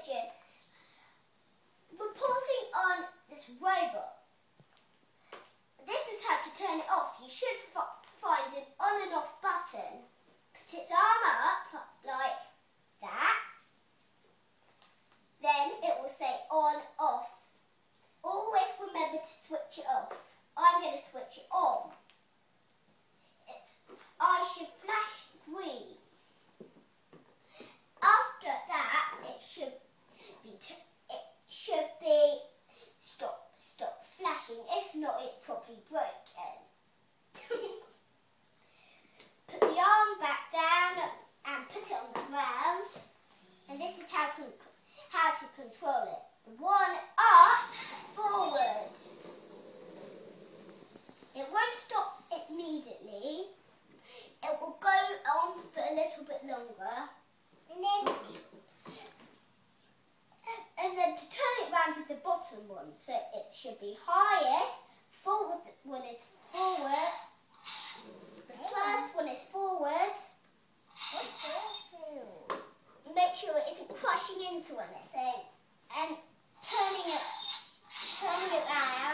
just reporting on this robot. This is how to turn it off. You should find an on and off button. Put its arm up like that. Then it will say on, off. Always remember to switch it off. I'm going to switch it on. It's, I should flash green. After that, it should be stop, stop flashing. If not, it's probably broken. put the arm back down and put it on the ground. And this is how, how to control it. One one. So it should be highest, forward when it's forward. The first one is forward. Make sure it isn't crushing into anything. And turning it, turning it around.